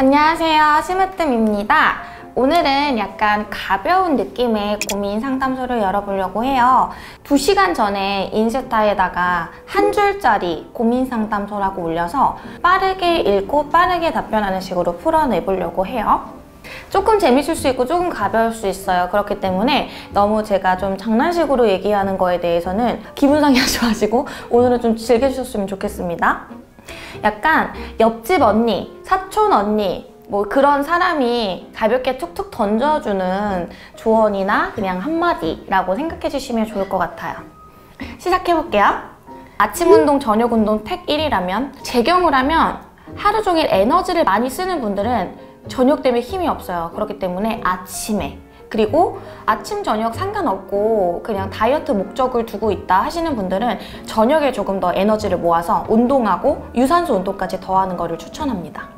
안녕하세요. 심으뜸입니다. 오늘은 약간 가벼운 느낌의 고민 상담소를 열어보려고 해요. 2시간 전에 인스타에다가 한 줄짜리 고민 상담소라고 올려서 빠르게 읽고 빠르게 답변하는 식으로 풀어내보려고 해요. 조금 재밌을 수 있고 조금 가벼울 수 있어요. 그렇기 때문에 너무 제가 좀 장난식으로 얘기하는 거에 대해서는 기분 상해 하지 마시고 오늘은 좀 즐겨주셨으면 좋겠습니다. 약간 옆집 언니, 사촌 언니, 뭐 그런 사람이 가볍게 툭툭 던져주는 조언이나 그냥 한마디라고 생각해 주시면 좋을 것 같아요. 시작해 볼게요. 아침 운동, 저녁 운동 택 1이라면 제 경우라면 하루 종일 에너지를 많이 쓰는 분들은 저녁 때문에 힘이 없어요. 그렇기 때문에 아침에 그리고 아침 저녁 상관없고 그냥 다이어트 목적을 두고 있다 하시는 분들은 저녁에 조금 더 에너지를 모아서 운동하고 유산소 운동까지 더하는 것을 추천합니다.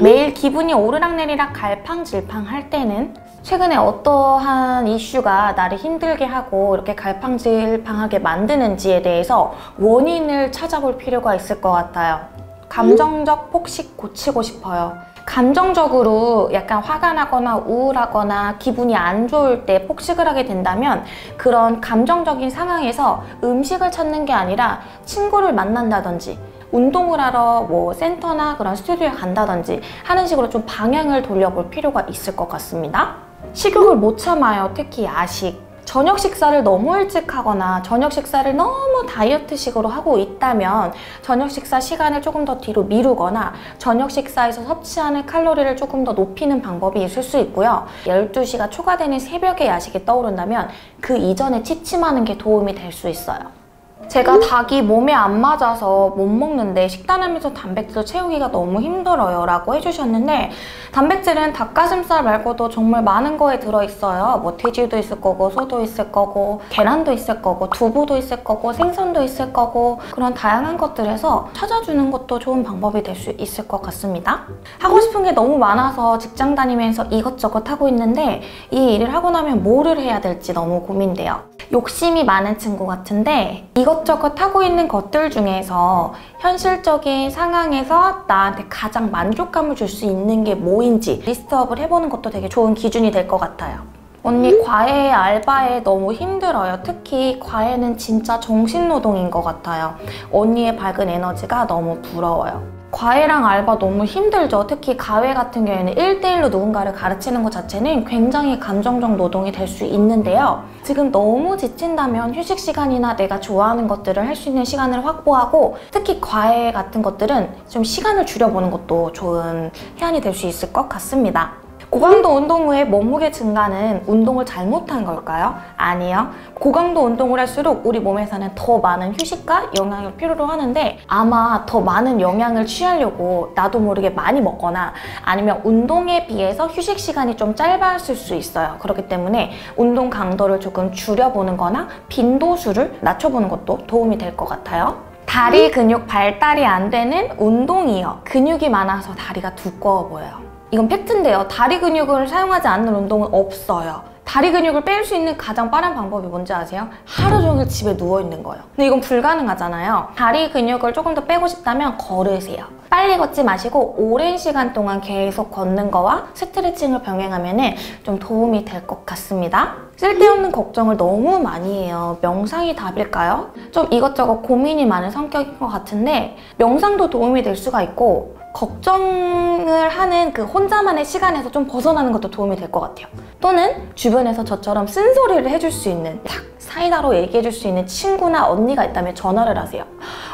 매일 기분이 오르락내리락 갈팡질팡 할 때는 최근에 어떠한 이슈가 나를 힘들게 하고 이렇게 갈팡질팡하게 만드는지에 대해서 원인을 찾아볼 필요가 있을 것 같아요. 감정적 폭식 고치고 싶어요. 감정적으로 약간 화가 나거나 우울하거나 기분이 안 좋을 때 폭식을 하게 된다면 그런 감정적인 상황에서 음식을 찾는 게 아니라 친구를 만난다든지 운동을 하러 뭐 센터나 그런 스튜디오에 간다든지 하는 식으로 좀 방향을 돌려볼 필요가 있을 것 같습니다. 식욕을 못 참아요. 특히 야식. 저녁 식사를 너무 일찍 하거나 저녁 식사를 너무 다이어트식으로 하고 있다면 저녁 식사 시간을 조금 더 뒤로 미루거나 저녁 식사에서 섭취하는 칼로리를 조금 더 높이는 방법이 있을 수 있고요. 12시가 초과되는 새벽에 야식이 떠오른다면 그 이전에 취침하는 게 도움이 될 수 있어요. 제가 닭이 몸에 안 맞아서 못 먹는데 식단하면서 단백질 채우기가 너무 힘들어요 라고 해주셨는데 단백질은 닭가슴살 말고도 정말 많은 거에 들어있어요. 뭐 돼지도 있을 거고 소도 있을 거고 계란도 있을 거고 두부도 있을 거고 생선도 있을 거고 그런 다양한 것들에서 찾아주는 것도 좋은 방법이 될 수 있을 것 같습니다. 하고 싶은 게 너무 많아서 직장 다니면서 이것저것 하고 있는데 이 일을 하고 나면 뭐를 해야 될지 너무 고민돼요. 욕심이 많은 친구 같은데 이 것저것 하고 있는 것들 중에서 현실적인 상황에서 나한테 가장 만족감을 줄 수 있는 게 뭐인지 리스트업을 해보는 것도 되게 좋은 기준이 될 것 같아요. 언니 과외 알바에 너무 힘들어요. 특히 과외는 진짜 정신노동인 것 같아요. 언니의 밝은 에너지가 너무 부러워요. 과외랑 알바 너무 힘들죠. 특히 과외 같은 경우에는 1대1로 누군가를 가르치는 것 자체는 굉장히 감정적 노동이 될 수 있는데요. 지금 너무 지친다면 휴식 시간이나 내가 좋아하는 것들을 할 수 있는 시간을 확보하고 특히 과외 같은 것들은 좀 시간을 줄여보는 것도 좋은 해안이 될 수 있을 것 같습니다. 고강도 운동 후에 몸무게 증가는 운동을 잘못한 걸까요? 아니요. 고강도 운동을 할수록 우리 몸에서는 더 많은 휴식과 영양을 필요로 하는데 아마 더 많은 영양을 취하려고 나도 모르게 많이 먹거나 아니면 운동에 비해서 휴식 시간이 좀 짧았을 수 있어요. 그렇기 때문에 운동 강도를 조금 줄여보는 거나 빈도수를 낮춰보는 것도 도움이 될 것 같아요. 다리 근육 발달이 안 되는 운동이요. 근육이 많아서 다리가 두꺼워 보여요. 이건 팩트인데요. 다리 근육을 사용하지 않는 운동은 없어요. 다리 근육을 뺄 수 있는 가장 빠른 방법이 뭔지 아세요? 하루 종일 집에 누워있는 거예요. 근데 이건 불가능하잖아요. 다리 근육을 조금 더 빼고 싶다면 걸으세요. 빨리 걷지 마시고 오랜 시간 동안 계속 걷는 거와 스트레칭을 병행하면 좀 도움이 될 것 같습니다. 쓸데없는 걱정을 너무 많이 해요. 명상이 답일까요? 좀 이것저것 고민이 많은 성격인 것 같은데 명상도 도움이 될 수가 있고 걱정을 하는 그 혼자만의 시간에서 좀 벗어나는 것도 도움이 될 것 같아요. 또는 주변에서 저처럼 쓴소리를 해줄 수 있는 딱 사이다로 얘기해줄 수 있는 친구나 언니가 있다면 전화를 하세요.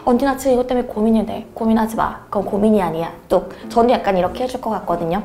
언니 나 지금 이것 때문에 고민이 돼. 고민하지 마. 그건 고민이 아니야. 또 저는 약간 이렇게 해줄 것 같거든요.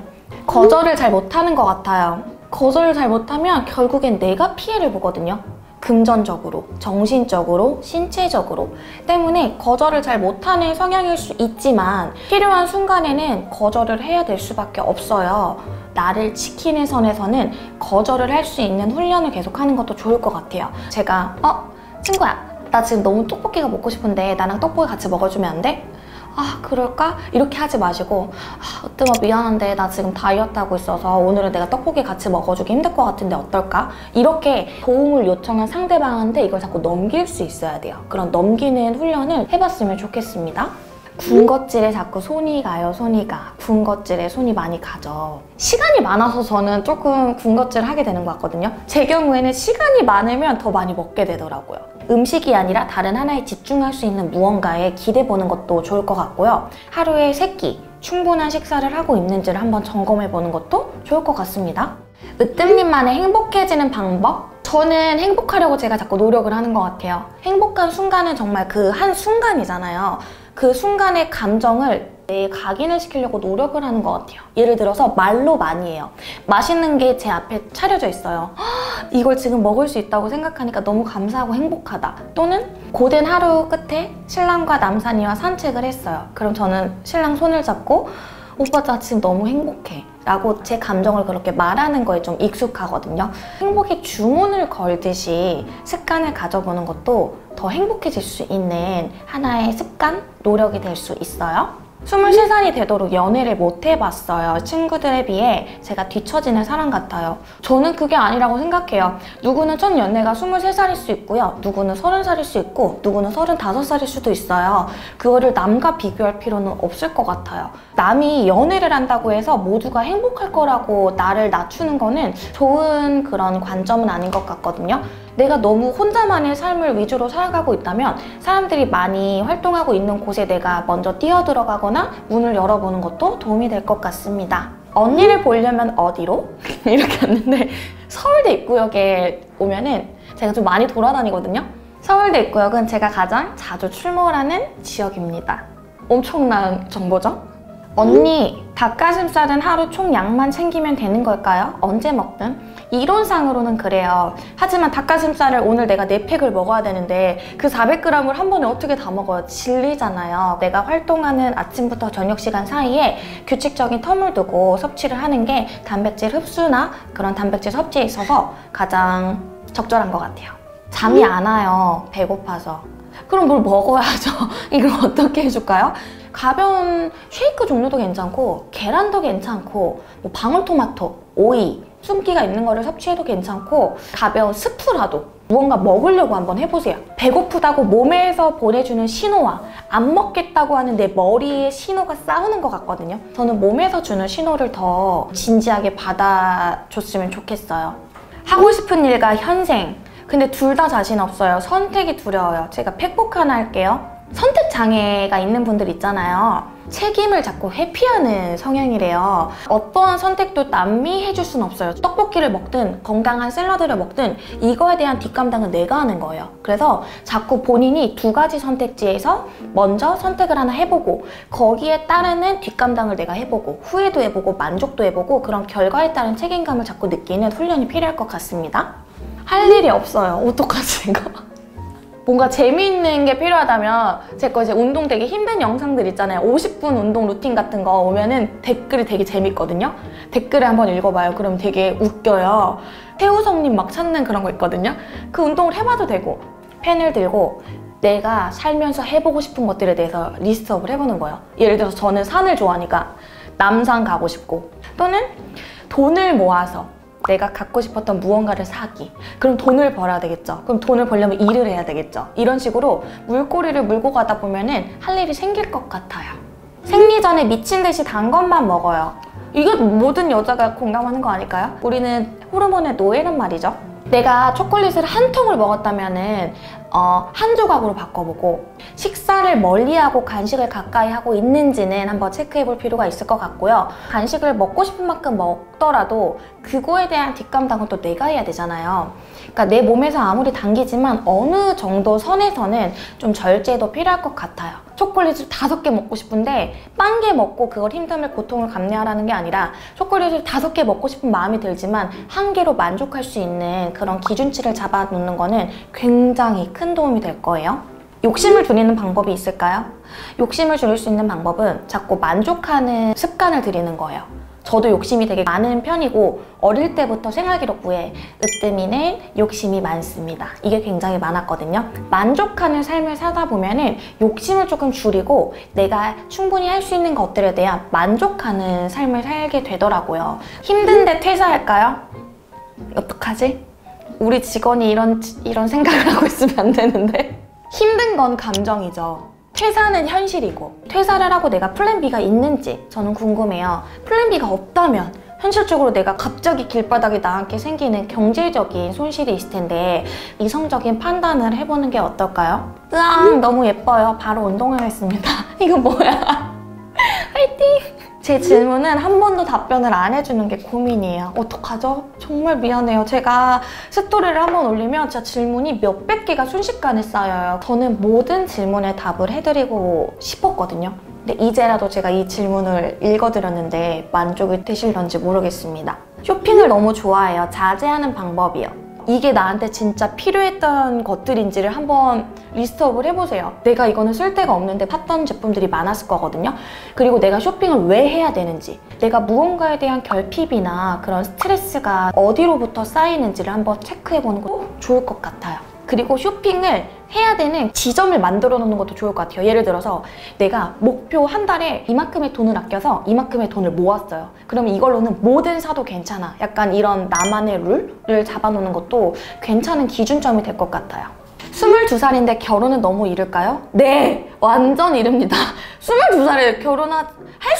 거절을 잘 못하는 것 같아요. 거절을 잘 못하면 결국엔 내가 피해를 보거든요. 금전적으로, 정신적으로, 신체적으로 때문에 거절을 잘 못하는 성향일 수 있지만 필요한 순간에는 거절을 해야 될 수밖에 없어요. 나를 지키는 선에서는 거절을 할 수 있는 훈련을 계속하는 것도 좋을 것 같아요. 제가 어? 친구야 나 지금 너무 떡볶이가 먹고 싶은데 나랑 떡볶이 같이 먹어주면 안 돼? 아 그럴까? 이렇게 하지 마시고 아, 으뜸아 미안한데 나 지금 다이어트 하고 있어서 오늘은 내가 떡볶이 같이 먹어주기 힘들 것 같은데 어떨까? 이렇게 도움을 요청한 상대방한테 이걸 자꾸 넘길 수 있어야 돼요. 그런 넘기는 훈련을 해봤으면 좋겠습니다. 군것질에 자꾸 손이 가요, 손이 가. 군것질에 손이 많이 가죠. 시간이 많아서 저는 조금 군것질 하게 되는 것 같거든요. 제 경우에는 시간이 많으면 더 많이 먹게 되더라고요. 음식이 아니라 다른 하나에 집중할 수 있는 무언가에 기대 보는 것도 좋을 것 같고요. 하루에 세 끼, 충분한 식사를 하고 있는지를 한번 점검해 보는 것도 좋을 것 같습니다. 으뜸님만의 행복해지는 방법? 저는 행복하려고 제가 자꾸 노력을 하는 것 같아요. 행복한 순간은 정말 그 한 순간이잖아요. 그 순간의 감정을 내 각인을 시키려고 노력을 하는 것 같아요. 예를 들어서 말로 많이 해요. 맛있는 게 제 앞에 차려져 있어요. "헉, 이걸 지금 먹을 수 있다고 생각하니까 너무 감사하고 행복하다. 또는 고된 하루 끝에 신랑과 남산이와 산책을 했어요. 그럼 저는 신랑 손을 잡고 오빠 나 지금 너무 행복해 라고 제 감정을 그렇게 말하는 거에 좀 익숙하거든요. 행복의 주문을 걸듯이 습관을 가져보는 것도 더 행복해질 수 있는 하나의 습관, 노력이 될 수 있어요 23살이 되도록 연애를 못 해봤어요. 친구들에 비해 제가 뒤처지는 사람 같아요. 저는 그게 아니라고 생각해요. 누구는 첫 연애가 23살일 수 있고요. 누구는 30살일 수 있고 누구는 35살일 수도 있어요. 그거를 남과 비교할 필요는 없을 것 같아요. 남이 연애를 한다고 해서 모두가 행복할 거라고 나를 낮추는 거는 좋은 그런 관점은 아닌 것 같거든요. 내가 너무 혼자만의 삶을 위주로 살아가고 있다면 사람들이 많이 활동하고 있는 곳에 내가 먼저 뛰어들어가거나 문을 열어보는 것도 도움이 될 것 같습니다. 언니를 보려면 어디로? 이렇게 왔는데 서울대 입구역에 오면은 제가 좀 많이 돌아다니거든요. 서울대 입구역은 제가 가장 자주 출몰하는 지역입니다. 엄청난 정보죠? 언니, 닭가슴살은 하루 총 양만 챙기면 되는 걸까요? 언제 먹든? 이론상으로는 그래요. 하지만 닭가슴살을 오늘 내가 4팩을 먹어야 되는데 그 400g을 한 번에 어떻게 다 먹어요? 질리잖아요. 내가 활동하는 아침부터 저녁 시간 사이에 규칙적인 텀을 두고 섭취를 하는 게 단백질 흡수나 그런 단백질 섭취에 있어서 가장 적절한 것 같아요. 잠이 안 와요. 배고파서. 그럼 뭘 먹어야죠. 이걸 어떻게 해줄까요? 가벼운 쉐이크 종류도 괜찮고 계란도 괜찮고 뭐 방울토마토, 오이, 숨기가 있는 거를 섭취해도 괜찮고 가벼운 스프라도 무언가 먹으려고 한번 해보세요. 배고프다고 몸에서 보내주는 신호와 안 먹겠다고 하는 내 머리의 신호가 싸우는 것 같거든요. 저는 몸에서 주는 신호를 더 진지하게 받아줬으면 좋겠어요. 하고 싶은 일과 현생. 근데 둘 다 자신 없어요. 선택이 두려워요. 제가 팩폭 하나 할게요. 선택 장애가 있는 분들 있잖아요. 책임을 자꾸 회피하는 성향이래요. 어떠한 선택도 남이 해줄 순 없어요. 떡볶이를 먹든 건강한 샐러드를 먹든 이거에 대한 뒷감당은 내가 하는 거예요. 그래서 자꾸 본인이 두 가지 선택지에서 먼저 선택을 하나 해보고 거기에 따르는 뒷감당을 내가 해보고 후회도 해보고 만족도 해보고 그런 결과에 따른 책임감을 자꾸 느끼는 훈련이 필요할 것 같습니다. 할 일이 없어요. 어떡하지 이거? 뭔가 재미있는 게 필요하다면 제 거 이제 운동 되게 힘든 영상들 있잖아요. 50분 운동 루틴 같은 거 오면은 댓글이 되게 재밌거든요. 댓글을 한번 읽어봐요. 그럼 되게 웃겨요. 태우성님 막 찾는 그런 거 있거든요. 그 운동을 해봐도 되고 펜을 들고 내가 살면서 해보고 싶은 것들에 대해서 리스트업을 해보는 거예요. 예를 들어서 저는 산을 좋아하니까 남산 가고 싶고 또는 돈을 모아서 내가 갖고 싶었던 무언가를 사기. 그럼 돈을 벌어야 되겠죠. 그럼 돈을 벌려면 일을 해야 되겠죠. 이런 식으로 물꼬리를 물고 가다 보면 은 할 일이 생길 것 같아요. 생리 전에 미친 듯이 단 것만 먹어요. 이거 모든 여자가 공감하는 거 아닐까요? 우리는 호르몬의 노예란 말이죠. 내가 초콜릿을 한 통을 먹었다면은 어, 한 조각으로 바꿔보고 식사를 멀리하고 간식을 가까이 하고 있는지는 한번 체크해 볼 필요가 있을 것 같고요. 간식을 먹고 싶은 만큼 먹더라도 그거에 대한 뒷감당은 또 내가 해야 되잖아요. 그러니까 내 몸에서 아무리 당기지만 어느 정도 선에서는 좀 절제도 필요할 것 같아요. 초콜릿을 다섯 개 먹고 싶은데 빵개 먹고 그걸 힘듦을 고통을 감내하라는 게 아니라 초콜릿을 다섯 개 먹고 싶은 마음이 들지만 한 개로 만족할 수 있는 그런 기준치를 잡아놓는 거는 굉장히 큰 도움이 될 거예요. 욕심을 줄이는 방법이 있을까요? 욕심을 줄일 수 있는 방법은 자꾸 만족하는 습관을 들이는 거예요. 저도 욕심이 되게 많은 편이고 어릴 때부터 생활기록부에 으뜸이는 욕심이 많습니다. 이게 굉장히 많았거든요. 만족하는 삶을 살다 보면 은 욕심을 조금 줄이고 내가 충분히 할 수 있는 것들에 대한 만족하는 삶을 살게 되더라고요. 힘든데 퇴사할까요? 어떡하지? 우리 직원이 이런 이런 생각을 하고 있으면 안 되는데 힘든 건 감정이죠. 퇴사는 현실이고 퇴사를 하고 내가 플랜 B가 있는지 저는 궁금해요. 플랜 B가 없다면 현실적으로 내가 갑자기 길바닥에 나앉게 생기는 경제적인 손실이 있을 텐데 이성적인 판단을 해보는 게 어떨까요? 으앙 너무 예뻐요. 바로 운동하겠습니다. 이거 뭐야? 화이팅! 제 질문은 한 번도 답변을 안 해주는 게 고민이에요. 어떡하죠? 정말 미안해요. 제가 스토리를 한 번 올리면 진짜 질문이 몇백 개가 순식간에 쌓여요. 저는 모든 질문에 답을 해드리고 싶었거든요. 근데 이제라도 제가 이 질문을 읽어드렸는데 만족이 되실런지 모르겠습니다. 쇼핑을 너무 좋아해요. 자제하는 방법이요. 이게 나한테 진짜 필요했던 것들인지를 한번 리스트업을 해보세요. 내가 이거는 쓸데가 없는데 팠던 제품들이 많았을 거거든요. 그리고 내가 쇼핑을 왜 해야 되는지, 내가 무언가에 대한 결핍이나 그런 스트레스가 어디로부터 쌓이는지를 한번 체크해보는 것도 좋을 것 같아요. 그리고 쇼핑을 해야 되는 지점을 만들어 놓는 것도 좋을 것 같아요. 예를 들어서 내가 목표 한 달에 이만큼의 돈을 아껴서 이만큼의 돈을 모았어요. 그러면 이걸로는 뭐든 사도 괜찮아. 약간 이런 나만의 룰을 잡아놓는 것도 괜찮은 기준점이 될 것 같아요. 22살인데 결혼은 너무 이를까요? 네! 완전 이릅니다. 22살에 결혼할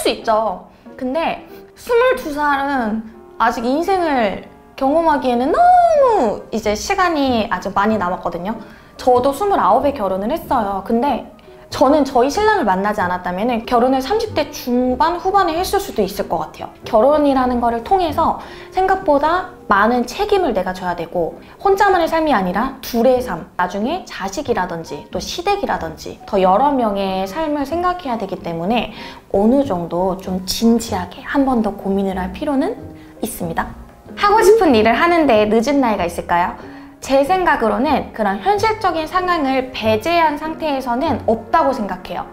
수 있죠. 근데 22살은 아직 인생을 경험하기에는 너무 이제 시간이 아주 많이 남았거든요. 저도 29에 결혼을 했어요. 근데 저는 저희 신랑을 만나지 않았다면 결혼을 30대 중반 후반에 했을 수도 있을 것 같아요. 결혼이라는 거를 통해서 생각보다 많은 책임을 내가 져야 되고 혼자만의 삶이 아니라 둘의 삶, 나중에 자식이라든지 또 시댁이라든지 더 여러 명의 삶을 생각해야 되기 때문에 어느 정도 좀 진지하게 한 번 더 고민을 할 필요는 있습니다. 하고 싶은 일을 하는데 늦은 나이가 있을까요? 제 생각으로는 그런 현실적인 상황을 배제한 상태에서는 없다고 생각해요.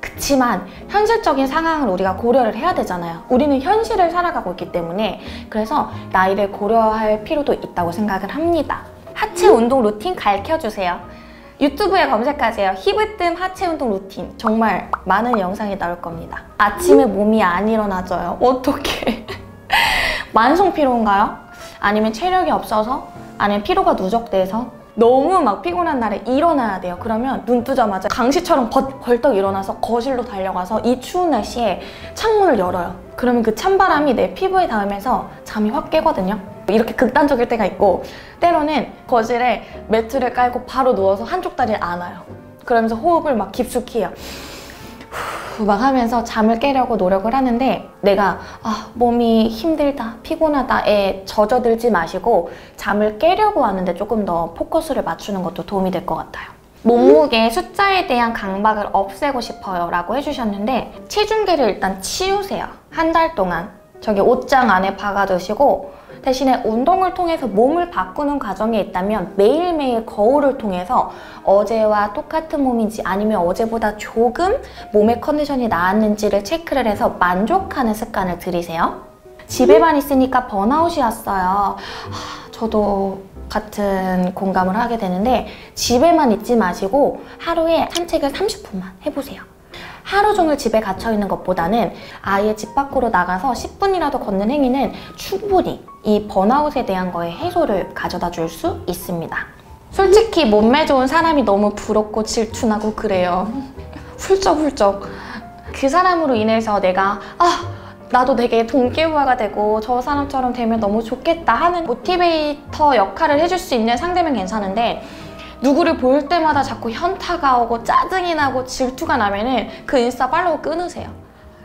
그치만 현실적인 상황을 우리가 고려를 해야 되잖아요. 우리는 현실을 살아가고 있기 때문에 그래서 나이를 고려할 필요도 있다고 생각을 합니다. 하체 운동 루틴 가르쳐주세요. 유튜브에 검색하세요. 힙으뜸 하체 운동 루틴. 정말 많은 영상이 나올 겁니다. 아침에 몸이 안 일어나져요. 어떻게? 만성 피로인가요? 아니면 체력이 없어서? 아니면 피로가 누적돼서? 너무 막 피곤한 날에 일어나야 돼요. 그러면 눈 뜨자마자 강시처럼 벌, 벌떡 일어나서 거실로 달려가서 이 추운 날씨에 창문을 열어요. 그러면 그 찬바람이 내 피부에 닿으면서 잠이 확 깨거든요. 이렇게 극단적일 때가 있고 때로는 거실에 매트를 깔고 바로 누워서 한쪽 다리를 안아요. 그러면서 호흡을 막 깊숙이 해요. 막 하면서 잠을 깨려고 노력을 하는데 내가 아, 몸이 힘들다, 피곤하다에 젖어들지 마시고 잠을 깨려고 하는데 조금 더 포커스를 맞추는 것도 도움이 될 것 같아요. 몸무게 숫자에 대한 강박을 없애고 싶어요 라고 해주셨는데 체중계를 일단 치우세요. 한 달 동안 저기 옷장 안에 박아두시고 대신에 운동을 통해서 몸을 바꾸는 과정에 있다면 매일매일 거울을 통해서 어제와 똑같은 몸인지 아니면 어제보다 조금 몸의 컨디션이 나았는지를 체크를 해서 만족하는 습관을 들이세요. 집에만 있으니까 번아웃이 왔어요. 하, 저도 같은 공감을 하게 되는데 집에만 있지 마시고 하루에 산책을 30분만 해보세요. 하루 종일 집에 갇혀 있는 것보다는 아예 집 밖으로 나가서 10분이라도 걷는 행위는 충분히 이 번아웃에 대한 거에 해소를 가져다 줄 수 있습니다. 솔직히 몸매 좋은 사람이 너무 부럽고 질투나고 그래요. 훌쩍훌쩍. 그 사람으로 인해서 내가 아 나도 되게 동기부여가 되고 저 사람처럼 되면 너무 좋겠다 하는 모티베이터 역할을 해줄 수 있는 상대면 괜찮은데 누구를 볼 때마다 자꾸 현타가 오고 짜증이 나고 질투가 나면은 그 인스타 팔로우 끊으세요.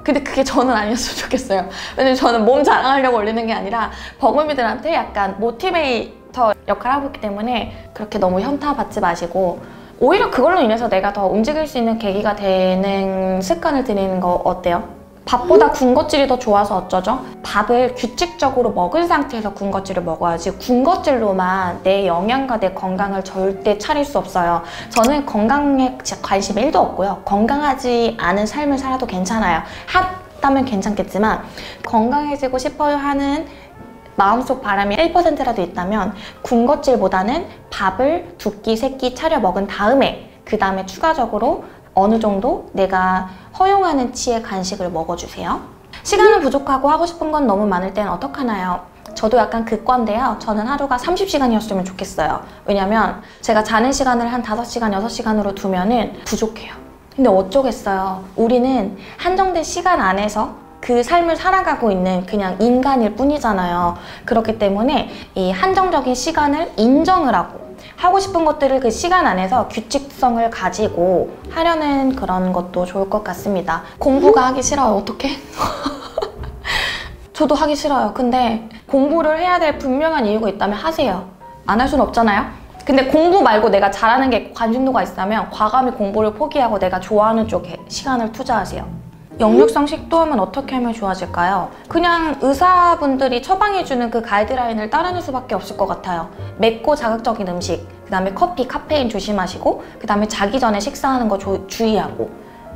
근데 그게 저는 아니었으면 좋겠어요. 왜냐면 저는 몸 자랑하려고 올리는 게 아니라 버금이들한테 약간 모티베이터 역할을 하고 있기 때문에 그렇게 너무 현타 받지 마시고 오히려 그걸로 인해서 내가 더 움직일 수 있는 계기가 되는 습관을 들이는 거 어때요? 밥보다 군것질이 더 좋아서 어쩌죠? 밥을 규칙적으로 먹은 상태에서 군것질을 먹어야지 군것질로만 내 영양과 내 건강을 절대 차릴 수 없어요. 저는 건강에 관심이 1도 없고요. 건강하지 않은 삶을 살아도 괜찮아요. 핫다면 괜찮겠지만 건강해지고 싶어요 하는 마음속 바람이 1%라도 있다면 군것질보다는 밥을 두 끼, 세 끼 차려 먹은 다음에 그 다음에 추가적으로 어느 정도 내가 허용하는 치의 간식을 먹어주세요. 시간은 부족하고 하고 싶은 건 너무 많을 땐 어떡하나요? 저도 약간 극과인데요. 저는 하루가 30시간이었으면 좋겠어요. 왜냐면 제가 자는 시간을 한 5시간, 6시간으로 두면은 부족해요. 근데 어쩌겠어요. 우리는 한정된 시간 안에서 그 삶을 살아가고 있는 그냥 인간일 뿐이잖아요. 그렇기 때문에 이 한정적인 시간을 인정을 하고 하고 싶은 것들을 그 시간 안에서 규칙성을 가지고 하려는 그런 것도 좋을 것 같습니다. 공부가 하기 싫어요. 어떡해? 저도 하기 싫어요. 근데 공부를 해야 될 분명한 이유가 있다면 하세요. 안 할 수는 없잖아요. 근데 공부 말고 내가 잘하는 게 관심도가 있다면 과감히 공부를 포기하고 내가 좋아하는 쪽에 시간을 투자하세요. 역류성 식도염은 어떻게 하면 좋아질까요? 그냥 의사분들이 처방해주는 그 가이드라인을 따르는 수밖에 없을 것 같아요. 맵고 자극적인 음식, 그 다음에 커피, 카페인 조심하시고, 그 다음에 자기 전에 식사하는 거 조- 주의하고,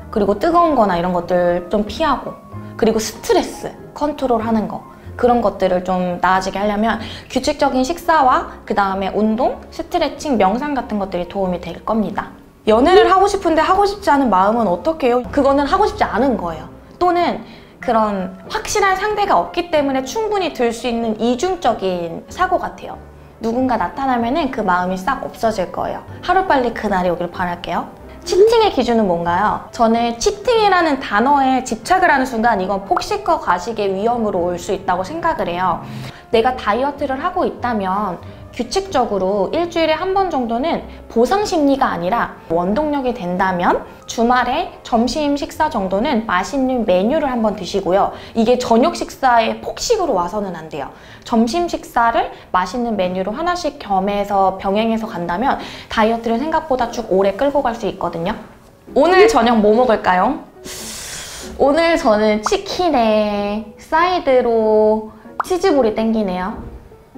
그리고 뜨거운 거나 이런 것들 좀 피하고, 그리고 스트레스 컨트롤 하는 거. 그런 것들을 좀 나아지게 하려면 규칙적인 식사와 그 다음에 운동, 스트레칭, 명상 같은 것들이 도움이 될 겁니다. 연애를 하고 싶은데 하고 싶지 않은 마음은 어떻게 해요? 그거는 하고 싶지 않은 거예요. 또는 그런 확실한 상대가 없기 때문에 충분히 들 수 있는 이중적인 사고 같아요. 누군가 나타나면은 그 마음이 싹 없어질 거예요. 하루빨리 그날이 오길 바랄게요. 치팅의 기준은 뭔가요? 저는 치팅이라는 단어에 집착을 하는 순간 이건 폭식과 과식의 위험으로 올 수 있다고 생각을 해요. 내가 다이어트를 하고 있다면 규칙적으로 일주일에 한 번 정도는 보상 심리가 아니라 원동력이 된다면 주말에 점심 식사 정도는 맛있는 메뉴를 한번 드시고요. 이게 저녁 식사에 폭식으로 와서는 안 돼요. 점심 식사를 맛있는 메뉴로 하나씩 겸해서 병행해서 간다면 다이어트를 생각보다 쭉 오래 끌고 갈 수 있거든요. 오늘 저녁 뭐 먹을까요? 오늘 저는 치킨에 사이드로 치즈볼이 땡기네요.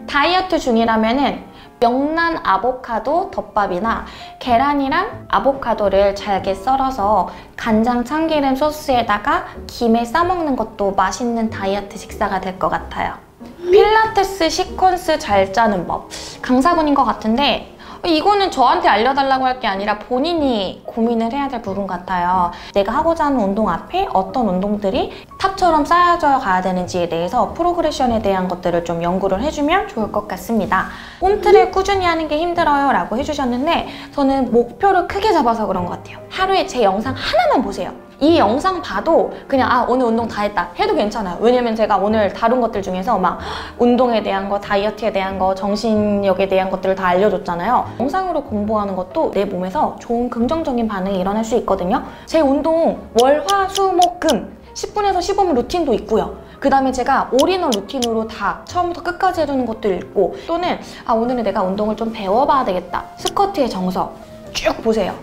다이어트 중이라면은 명란 아보카도 덮밥이나 계란이랑 아보카도를 잘게 썰어서 간장 참기름 소스에다가 김에 싸먹는 것도 맛있는 다이어트 식사가 될 것 같아요. 필라테스 시퀀스 잘 짜는 법. 강사분인 것 같은데 이거는 저한테 알려달라고 할 게 아니라 본인이 고민을 해야 될 부분 같아요. 내가 하고자 하는 운동 앞에 어떤 운동들이 탑처럼 쌓여져 가야 되는지에 대해서 progression에 대한 것들을 좀 연구를 해주면 좋을 것 같습니다. 홈트를 꾸준히 하는 게 힘들어요 라고 해주셨는데 저는 목표를 크게 잡아서 그런 것 같아요. 하루에 제 영상 하나만 보세요. 이 영상 봐도 그냥 아 오늘 운동 다 했다 해도 괜찮아요. 왜냐면 제가 오늘 다룬 것들 중에서 막 운동에 대한 거 다이어트에 대한 거 정신력에 대한 것들을 다 알려줬잖아요. 영상으로 공부하는 것도 내 몸에서 좋은 긍정적인 반응이 일어날 수 있거든요. 제 운동 월 화 수 목 금 10분에서 15분 루틴도 있고요. 그 다음에 제가 올인원 루틴으로 다 처음부터 끝까지 해주는 것도 있고 또는 아 오늘은 내가 운동을 좀 배워봐야 되겠다. 스쿼트의 정석 쭉 보세요.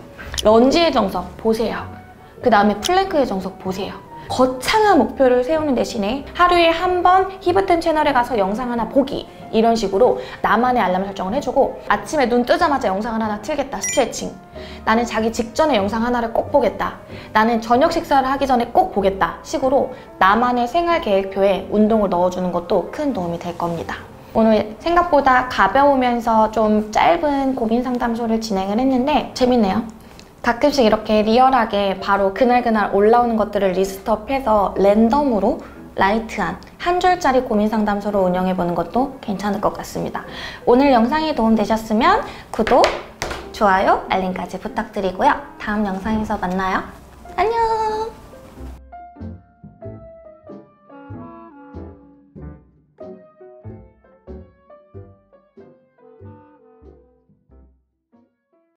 런지의 정석 보세요 그 다음에 플랭크의 정석 보세요. 거창한 목표를 세우는 대신에 하루에 한 번 힙으뜸 채널에 가서 영상 하나 보기 이런 식으로 나만의 알람 설정을 해주고 아침에 눈 뜨자마자 영상을 하나 틀겠다 스트레칭 나는 자기 직전에 영상 하나를 꼭 보겠다 나는 저녁 식사를 하기 전에 꼭 보겠다 식으로 나만의 생활 계획표에 운동을 넣어주는 것도 큰 도움이 될 겁니다. 오늘 생각보다 가벼우면서 좀 짧은 고민 상담소를 진행을 했는데 재밌네요. 가끔씩 이렇게 리얼하게 바로 그날그날 올라오는 것들을 list up해서 랜덤으로 light한 한 줄짜리 고민 상담소를 운영해보는 것도 괜찮을 것 같습니다. 오늘 영상이 도움되셨으면 구독, 좋아요, 알림까지 부탁드리고요. 다음 영상에서 만나요.